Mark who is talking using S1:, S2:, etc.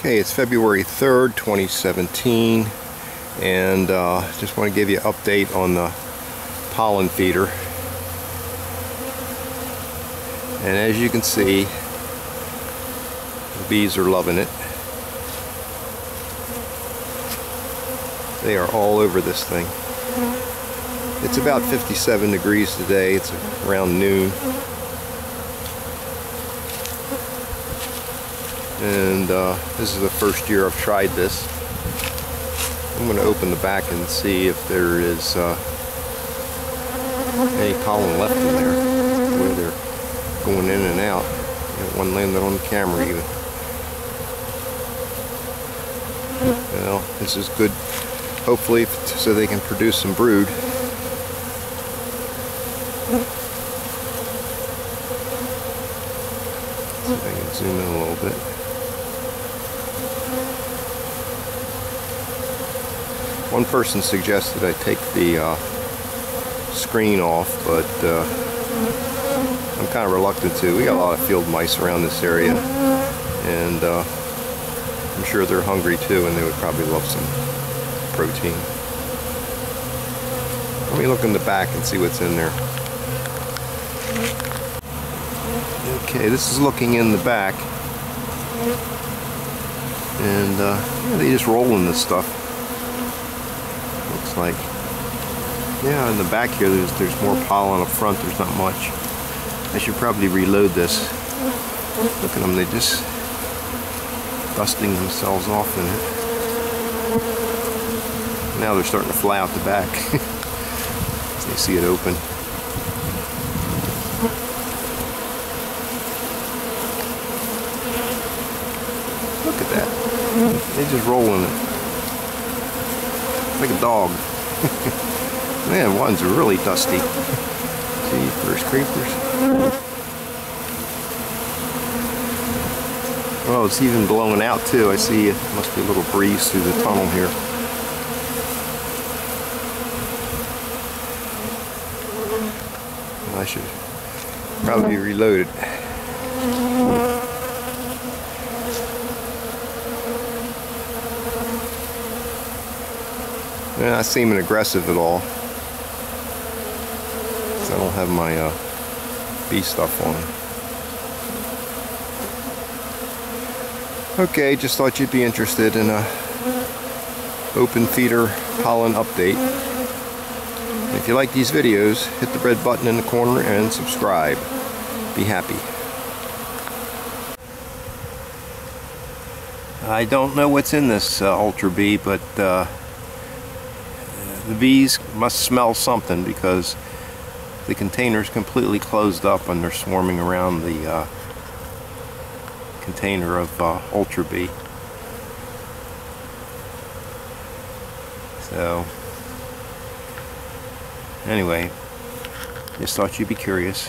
S1: Okay, it's February 3rd, 2017, and uh, just want to give you an update on the pollen feeder. And as you can see, the bees are loving it. They are all over this thing. It's about 57 degrees today. It's around noon. And uh, this is the first year I've tried this. I'm going to open the back and see if there is uh, any pollen left in there. Where they're going in and out. Got one landed on the camera even. Well, this is good, hopefully, so they can produce some brood. If I can zoom in a little bit. One person suggested I take the uh, screen off, but uh, I'm kind of reluctant to. We got a lot of field mice around this area, and uh, I'm sure they're hungry too, and they would probably love some protein. Let me look in the back and see what's in there. Okay, this is looking in the back. And uh, they just roll in this stuff looks like. Yeah, in the back here, there's, there's more pollen up front. There's not much. I should probably reload this. Look at them. They just dusting themselves off in it. Now they're starting to fly out the back. they see it open. Look at that. They just roll in it like a dog. Man, one's really dusty. See, first creepers. Oh, it's even blowing out too. I see it must be a little breeze through the tunnel here. I should probably reload it. They're not seeming aggressive at all. I don't have my uh, bee stuff on. Okay, just thought you'd be interested in a open feeder pollen update. If you like these videos, hit the red button in the corner and subscribe. Be happy. I don't know what's in this uh, Ultra Bee, but uh, the bees must smell something because the container is completely closed up and they're swarming around the uh, container of uh, Ultra Bee. So, anyway, just thought you'd be curious.